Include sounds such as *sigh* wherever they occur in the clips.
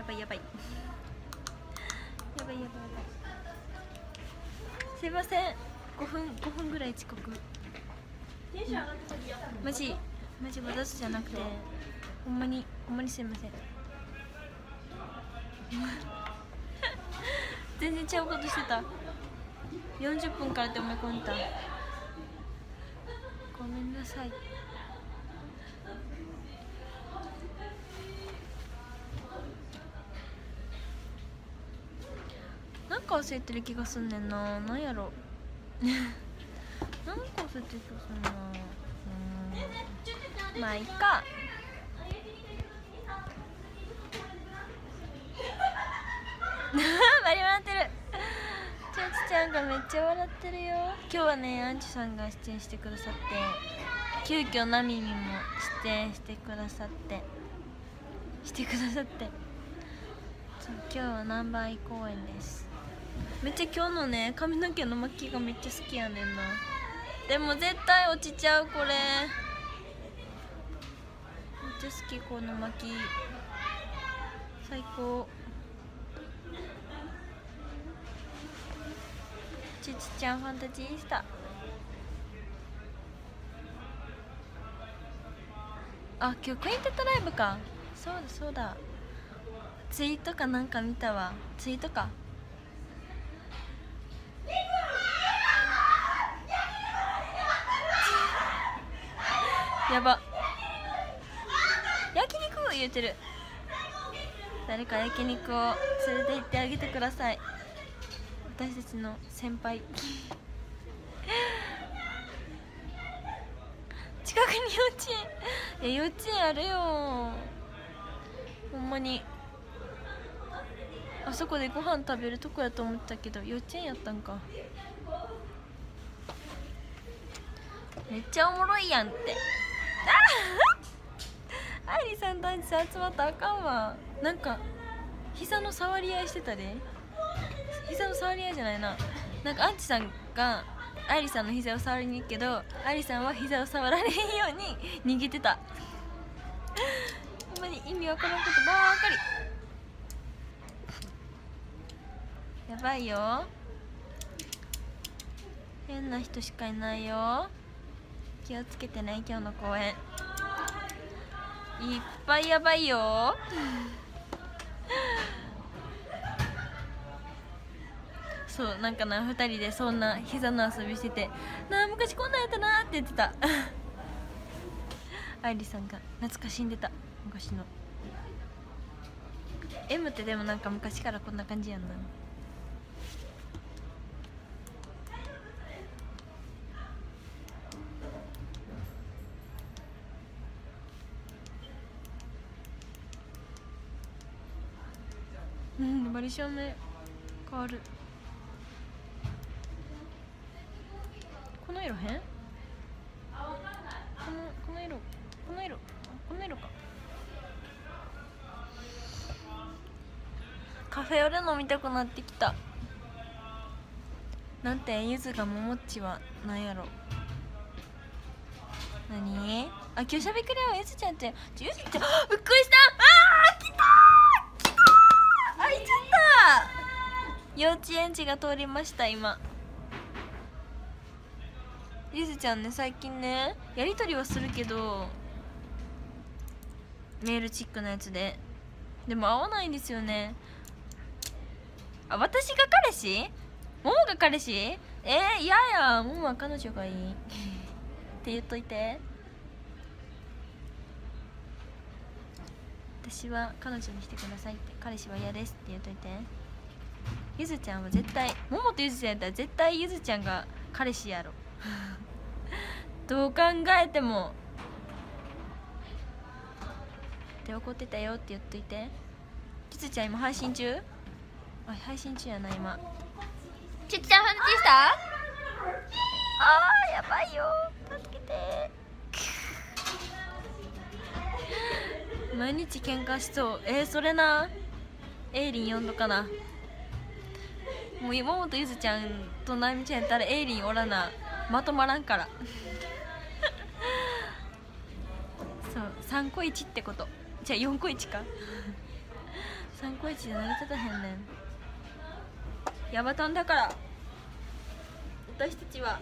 やばいやばい。やばいやばいやばい。すいません。5分5分ぐらい遅刻。マジマジわざとじゃなくてほんまにほんまにすいません。全然ちゃうことしてた。40分からって思い込んだごめんなさい。か忘れてる気がすんねんな。なんやろ。*laughs* なんか忘れてる気がすんなうんまあいいか。*laughs* バリ笑ってる。ちょちちゃんがめっちゃ笑ってるよ。今日はねアンチさんが出演してくださって急遽ナミミも出演してくださってしてくださって。今日は南蛮井公園です。めっちゃ今日のね髪の毛の巻きがめっちゃ好きやねんな。でも絶対落ちちゃうこれ。めっちゃ好きこの巻き。最高。ちちちゃんファンタジーインスタ。あ今日クイーンテッドライブか。そうだそうだ。ツイートかなんか見たわ。ツイートか。やば。焼肉言うてる。誰か焼肉を連れて行ってあげてください。私たちの先輩。*laughs* 近くに幼稚園。いや幼稚園あるよ。ほんまに。あそこでご飯食べるとこやと思ったけど幼稚園やったんか。めっちゃおもろいやんって。あ愛理さんとアンチさん集まったらあかんわ。なんか膝の触り合いしてたで。膝の触り合いじゃないな。なんかアンチさんが愛理さんの膝を触りに行くけど愛理さんは膝を触られへんように逃げてた。ほんまに意味わからんことばっかり。やばいよ。変な人しかいないよ。気をつけてね今日の公演。いっぱいやばいよ。*laughs* そうなんかな2人でそんな膝の遊びしてて「なあ昔こんなんやったな」って言ってた。*laughs* 愛梨さんが懐かしんでた。昔の。M ってでもなんか昔からこんな感じやんな。うんバリ照明変わる。この色変？このこの色この色この色か。カフェオレ飲みたくなってきた。なんてゆずがももっちはなんやろ。何？あ今日しゃべくれはゆずちゃんってゆずちゃん。びっくりした。あ幼稚園児が通りました今。ゆずちゃんね最近ねやり取りはするけどメールチックなやつで。でも合わないんですよね。あ私が彼氏？ももが彼氏？えー、嫌や。ももは彼女がいい。って言っといて。私は彼女にしてくださいって。彼氏は嫌ですって言っといて。ゆずちゃんは絶対ももとゆずちゃんやったら絶対ゆずちゃんが彼氏やろ。*laughs* どう考えても。って怒ってたよって言っといて。ゆずちゃん今配信中？あ配信中やな今。ちっちゃんファンタジーした？あーやばいよ。助けて。*laughs* 毎日喧嘩しそう。えー、それな。エイリン呼んどかな。もう今本ゆずちゃんとなみちゃんやったらエイリンおらなまとまらんから。*laughs* そう3個1ってこと。じゃあ4個1か。参考値で成り立たへんねん。ヤバタンだから。私たちは。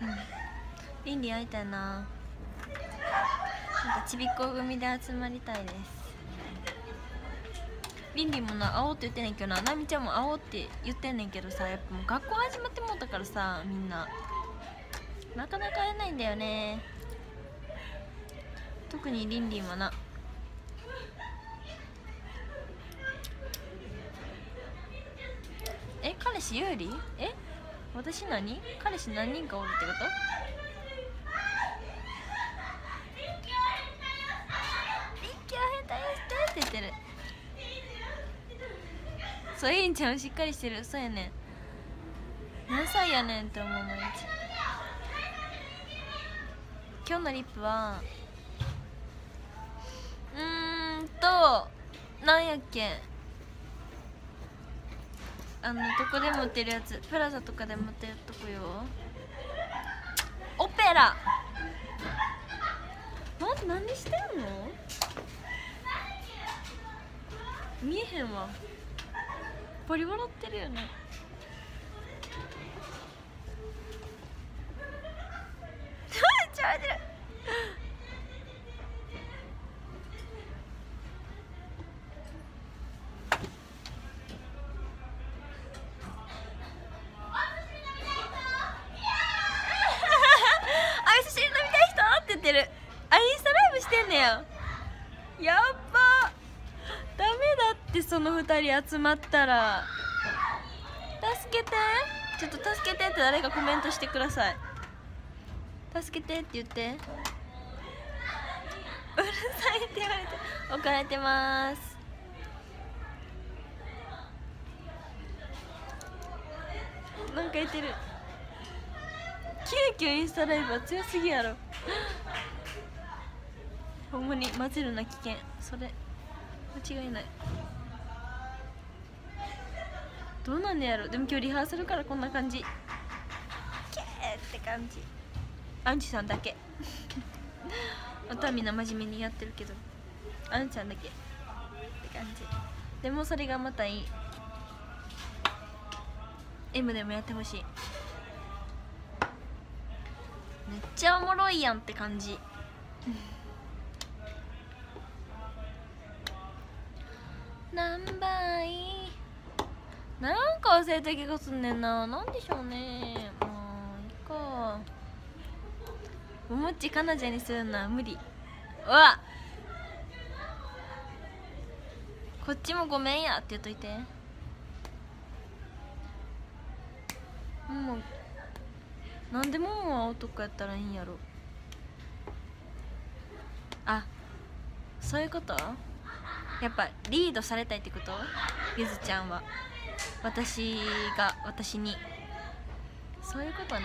うん。倫理会いたいな。なんかちびっこ組で集まりたいです。リンリンもな会おうって言ってんねんけどななみちゃんも会おうって言ってんねんけどさやっぱもう学校始まってもうたからさみんな。なかなか会えないんだよね。特にリンリンはな。え彼氏有利？え？私何？彼氏何人かおるってこと立教変態してって言ってる。そういいんちゃんしっかりしてる。そうやねん。何歳やねんって思う毎日今日のリップはうんとなんやっけ。あのどこでも売ってるやつ。プラザとかでも売ってるとこよ。オペラ。待って何してんの？見えへんわ。バリ笑ってるよね。集まったら助けて。ちょっと助けてって誰かコメントしてください。助けてって言って。うるさいって言われて怒られてます。なんか言ってる。急遽インスタライブは強すぎやろ。ほんまに混ぜるな危険。それ間違いない。どうなんやろでも今日リハーサルからこんな感じ。ケーって感じ。アンチさんだけ。あとはみんな真面目にやってるけど。アンちゃんだけ。って感じ。でもそれがまたいい。M でもやってほしい。めっちゃおもろいやんって感じ。忘れた気がすんねんななんでしょうね。もういいか。ももっちかなちゃんにするのは無理。うわ。こっちもごめんやって言っといて。もうなんでももは男やったらいいんやろ。あそういうこと？やっぱリードされたいってこと？ゆずちゃんは。私が私に。そういうことね。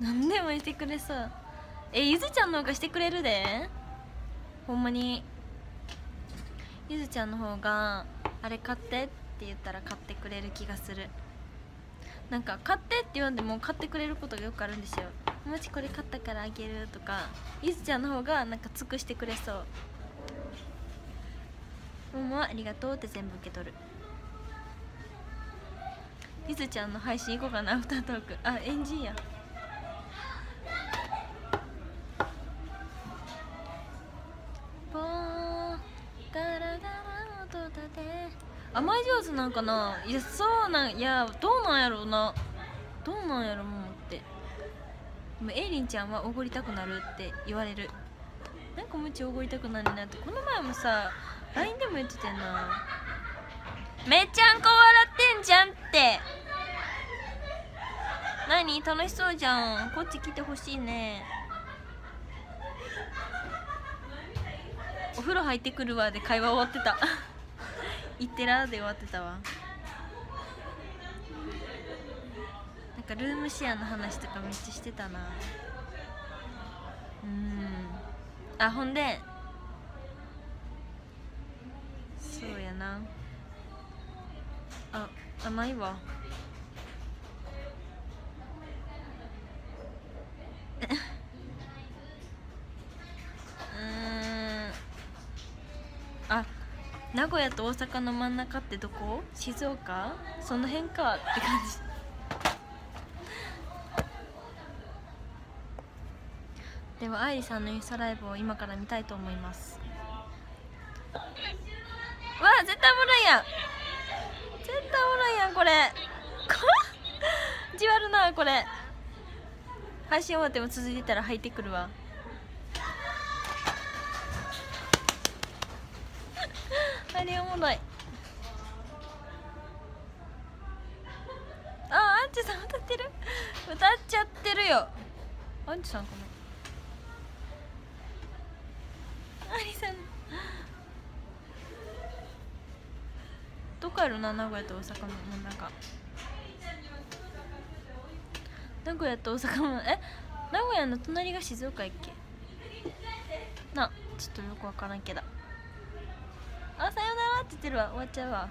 何でもしてくれそう。えゆずちゃんの方がしてくれるで。ほんまに。ゆずちゃんの方があれ買ってって言ったら買ってくれる気がする。なんか買ってって言うんでも買ってくれることがよくあるんですよ。もしこれ買ったからあげるとかゆずちゃんの方がなんか尽くしてくれそうももはありがとうって全部受け取る。ゆずちゃんの配信行こうかなアフタートーク。あエンジンや。甘い上手なんかな？いやそうなんいやどうなんやろうな。どうなんやろももって。でもエイリンちゃんはおごりたくなるって言われる。なんかむちおごりたくなるなって。この前もさ LINE でも言っててんな。めちゃんこ笑ってんじゃんって。何？楽しそうじゃん。こっち来てほしいね。お風呂入ってくるわで会話終わってた。行ってらで終わってたわ。なんかルームシェアの話とかめっちゃしてたな。うん。あほんでそうやな。あ甘いわ。名古屋と大阪の真ん中ってどこ？静岡？その辺か？って感じ。では愛理さんのインスタライブを今から見たいと思います。わあ絶対おもろいやん。絶対おもろいやんこれ。こ *laughs* じわるなこれ。配信終わっても続いてたら入ってくるわ。あれおもろい。あアンチさん歌ってる？歌っちゃってるよ。アンチさんかな？アリさんどこやろな？名古屋と大阪の真ん中名古屋と大阪のえ？名古屋の隣が静岡やっけ？なちょっとよくわからんけど。あさよなら。って言ってるわ。終わっちゃうわ。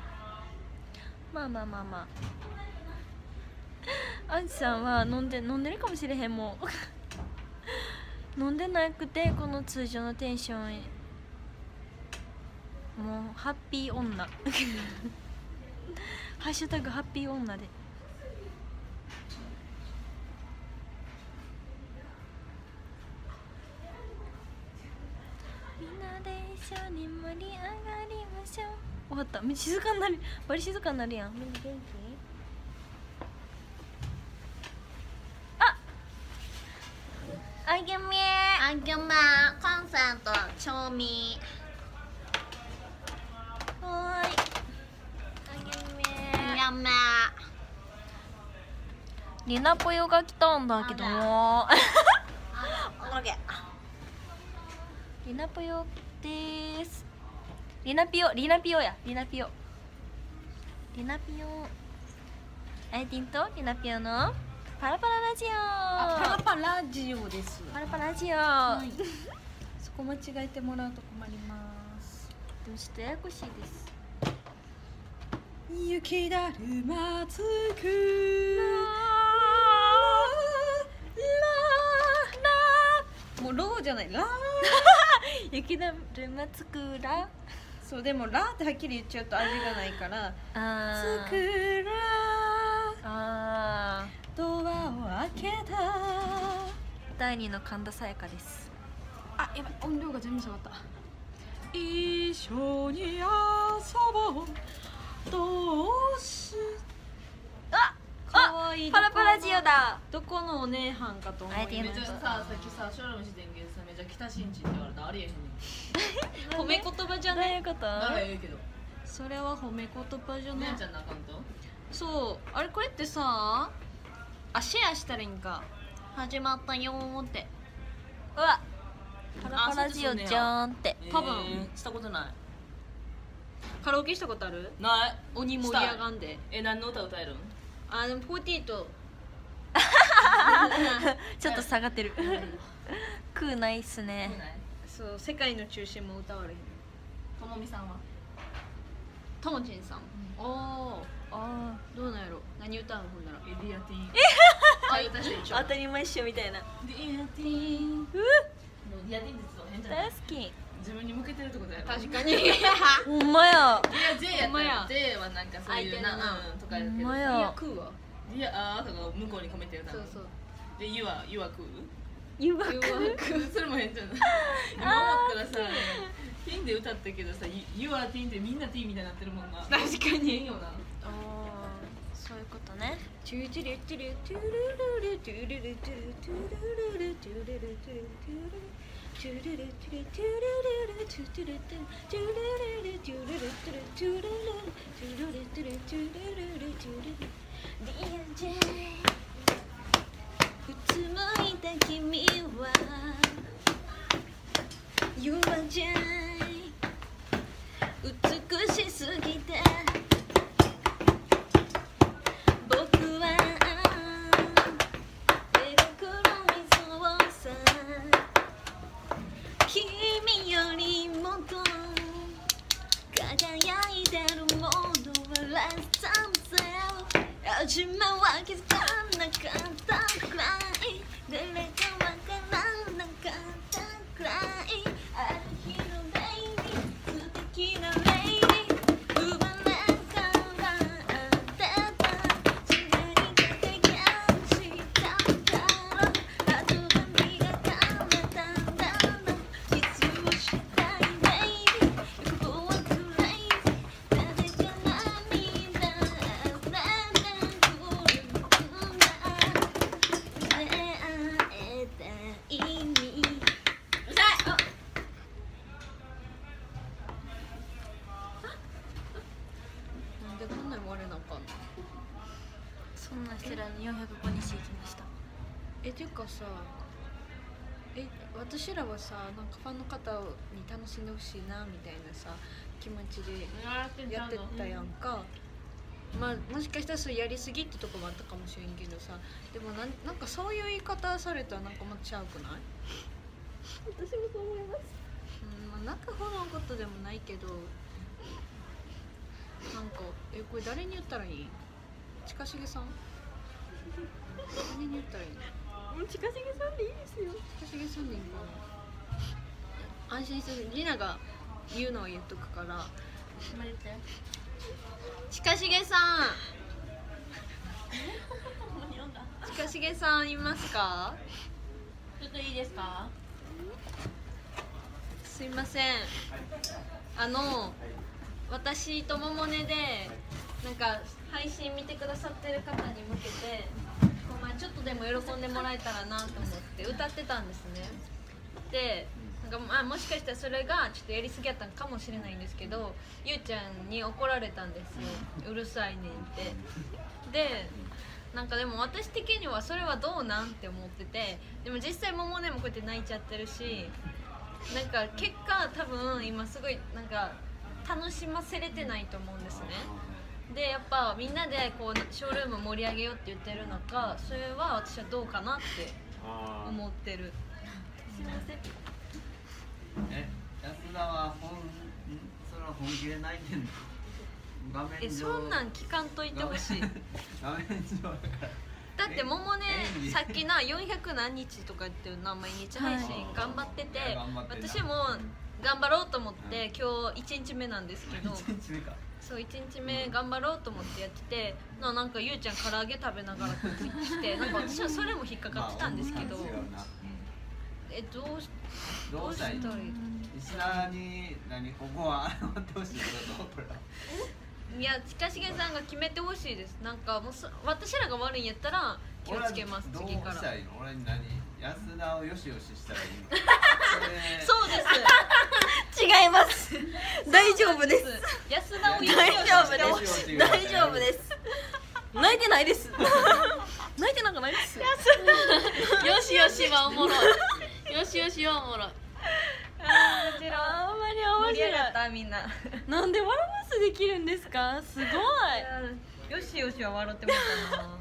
まあまあまあまあ。アンチさんは飲んで飲んでるかもしれへんもう。*laughs* 飲んでなくてこの通常のテンション。もうハッピー女。*laughs* ハッシュタグハッピー女で。みんなで一緒に盛り上がりましょう。終わった。静かになるバリ静かになるやん。みんな元気？ああげめあげまコンサート調味はーい。あげめやめリナポヨが来たんだけども。おげリナポヨですリナピオリナピオや。リナピオ。リナピオ。アイティンと？リナピオの？パラパララジオ。あパラパラジオです。パラパララジオ、はい。*laughs* そこ間違えてもらうと困ります。でもちょっとややこしいです。雪だるまつく。もうローじゃない。ラー。*laughs* 雪だるまつくらそうでもラーってはっきり言っちゃうと味がないから。あつくーら。あドアを開けた。ー第二の神田沙也加ですあやばい音量が全部下がった。一緒にラジオだ。どこのお姉はんかと思いあえてめっちゃささっきさショールームしてんけどさめっちゃ北新地って言われた。らありえへんねん褒め言葉じゃないどういうことならええけどそれは褒め言葉じゃない。姉ちゃんのアカウント？そう。あれこれってさあシェアしたらいいんか？始まったよーって。うわ。パラパラジオじゃーんって。多分えー。したことなカラオケしたことある？いない。鬼盛り上がんで。え何の歌歌えるん？あでも48 *laughs* ちょっと下がってる。食うないっすね。そう世界の中心も歌われへん。ともみさんは？ともちん。さん、おおあどうなんやろ？何歌うの？ほんなら。エディアティーあ歌して一緒。当たり前っしょみたいな。ディアティーもうディアティーってちょっと変じゃない大好き。自分に向けてるってことやろ。確かに。*laughs* ほんまや。いや J やったら J はなんかそういう相手のな。なうん。とかやるけど。ほんまや。いや食うわディアあーとか向こうに込めてるそうそう。で You は You は食う？誘惑 *laughs* それも変じゃない？*laughs* 今思ったらさティーンで歌ったけどさ You are ティーンってみんなティーンみたいになってるもんな。確かに。変よな。そういうことね。チューチュルチュルチュルルルチュルルルチュルチュルルルチュルルルチュルチュルチュルルチュルチュルルルチュチュルチュルチュルルルチュルルチュルルルチュルルチュルルルルチュルルうつむいた君は You are J 美しすぎて。かさえ私らはさなんかファンの方に楽しんでほしいなみたいなさ気持ちでやってたやんか、まあもしかしたらそれやりすぎってとこもあったかもしれんけどさでもなんなんかそういう言い方されたらなんかもっちゃうくない？私もそう思います。うんまあ中ほどのことでもないけどなんかえこれ誰に言ったらいい？近重さん？誰に言ったらいいの？近重さんでいいですよ。近重さんでいいかな安心してりなが言うのは言っとくから。近重さん。*laughs* 近重さんいますか？ちょっといいですか？すいません。あの私とももねでなんか配信見てくださってる方に向けてちょっとでも喜んでもらえたらなと思って歌ってたんですね。でなんかまあもしかしたらそれがちょっとやりすぎやったんかもしれないんですけどゆうちゃんに怒られたんですよ。うるさいねんって。でなんかでも私的にはそれはどうなんって思っててでも実際ももねもこうやって泣いちゃってるしなんか結果多分今すごいなんか楽しませれてないと思うんですね。でやっぱみんなでこうショールーム盛り上げようって言ってる中それは私はどうかなってあ思ってる。すいません。え安田は本んそれは本気で泣いてんの？画面上。えそんなん聞かんといてほしい。画面上だから。だってももねさっきな400何日とか言ってるな毎日配信はい頑張ってていや頑張ってんな。私も頑張ろうと思って今日1日目なんですけど。一日目かそう1日目頑張ろうと思ってやっててななんかゆうちゃん唐揚げ食べながらこう来てなんか私はそれも引っかかってたんですけど、えどうしどうしたらいいどうしたらいい石田に何ここは謝ってほしいことこれはいや近重さんが決めてほしいです。なんかもうそ私らが悪いんやったら気をつけます次からどうしたら。いいの？俺に何？安田をよしよししたらいいの？*laughs* そそうです。*laughs* 違います。大丈夫です。安田をよしよし大丈夫してほしいです。大丈夫です。泣いてないです。*laughs* 泣いてなんかないです。よしよしはおもろい。よしよしはおもろい。あーあんまり面盛り上が白ったみんな。いなんで笑わせできるんですか？すごい。よしよしは笑ってもらったな。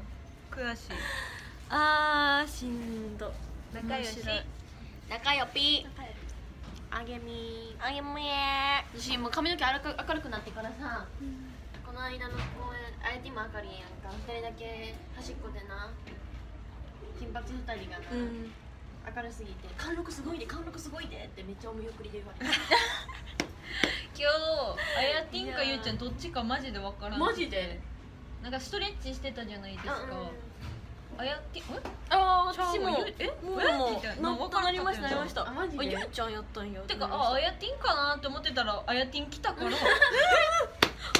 悔しい。*laughs* あーしんど。仲良し。仲よぴあげみ。あげむえ私もう髪の毛明るく明るくなってからさ、この間の公園あやても明るいやんか。二人だけ端っこでな金髪二人がな、うん。明るすぎて「貫禄すごいで貫禄すごいで」ってめっちゃお見送りで言われた *laughs* 今日あやてんかゆうちゃんどっちかマジでわからんマジで？なんかストレッチしてたじゃないですか。あやてんえ？あーちもえ？もうえ？もうなったなりましたなりました。あマジで？ゆうちゃんやったんや。てかああやてんかなって思ってたらあやてん来たから。*laughs*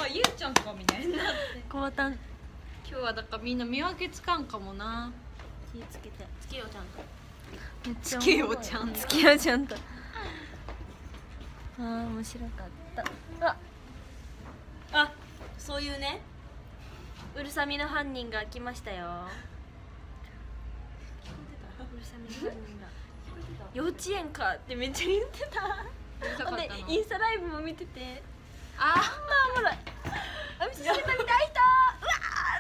あゆうちゃんかみたいにな *laughs* こわたん。今日はだからみんな見分けつかんかもな。気ぃつけて。つけようちゃんと。つけようちゃんと。つけようちゃんとあー面白かった。ああそういうね。うるさみの犯人が来ましたよ。うるさみの犯人が。幼稚園かってめっちゃ言ってた。ほんでインスタライブも見てて。ああんまおもろい。あ見せてみたい人うわ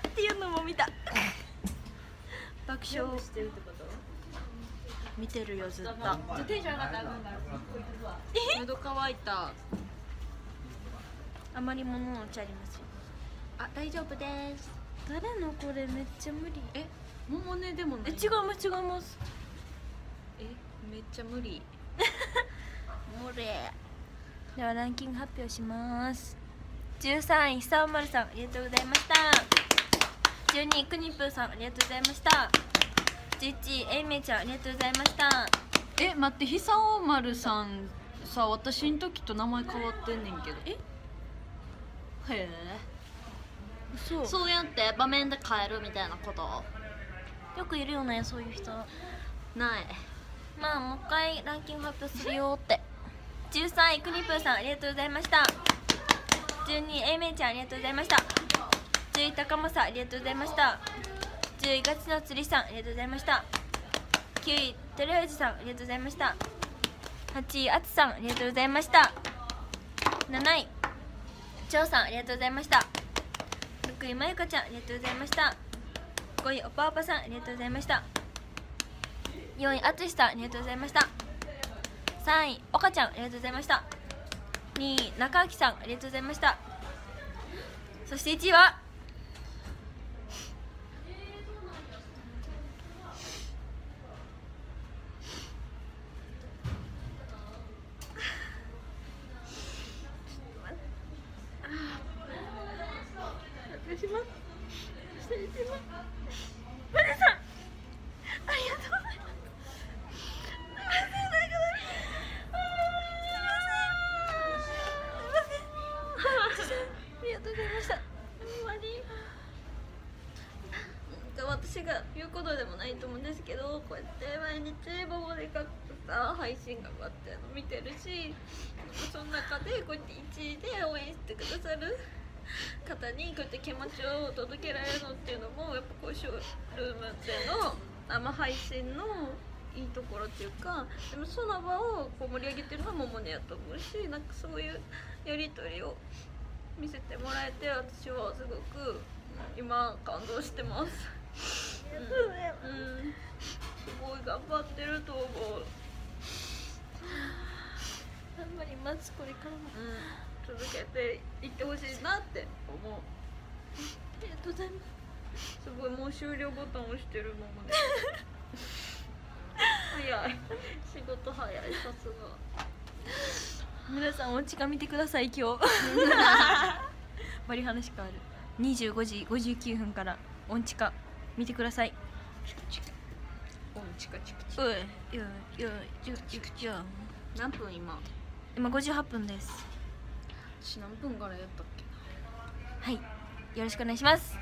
ーっていうのも見た。爆笑。してるってこと？見てるよずっと。テンション上がったら。喉乾いた。あまり物を落ちありますよあ大丈夫です。誰のこれめっちゃ無理。え？桃音でもえ違います違います。え？めっちゃ無理。*laughs* 無理。ではランキング発表します。13位久尾丸さんありがとうございました。12位くにぷーさんありがとうございました11位えいめいちゃんありがとうございました。え待って久尾丸さんさ私の時と名前変わってんねんけど。え？へえ。そうそうやって場面で変えるみたいなこと？よくいるよねそういう人。ない。まあもう一回ランキング発表するよって。13位くにぷーさんありがとうございました。12位えいめいちゃんありがとうございました。10位高政ありがとうございました10位ガチの釣りさんありがとうございました。9位鳥藤さんありがとうございました。8位あつさんありがとうございました。7位張さんありがとうございました。6位まゆかちゃんありがとうございました。5位おぱおぱさんありがとうございました。4位あつしさんありがとうございました。3位おかちゃんありがとうございました。2位中脇さんありがとうございました。そして1位は私も失礼しますマネさんありがとうございますありがとうございましたほんまに私が言うことでもないと思うんですけどこうやって毎日ボボでかくさ配信がこうやってるの見てるしその中でこうやって1位で応援してくださる *laughs* 方にこうやって気持ちを届けられるのっていうのもやっぱこうショールームでの生配信のいいところっていうかでもその場をこう盛り上げてるのは桃音やと思うしなんかそういうやり取りを見せてもらえて私はすごく今感動してます。うん、うん、すごい頑張ってると思う。頑張りますこれからも。うん、続けていってほしいなって思う。ありがとうございます。すごいもう終了ボタン押してるもんね。早い。仕事早いさすが。皆さんおうちが見てください今日 *laughs* *laughs* バリ話変わる25時59分から音痴か見てください。何分今？今58分です。私何分からやったっけ？はい。よろしくお願いします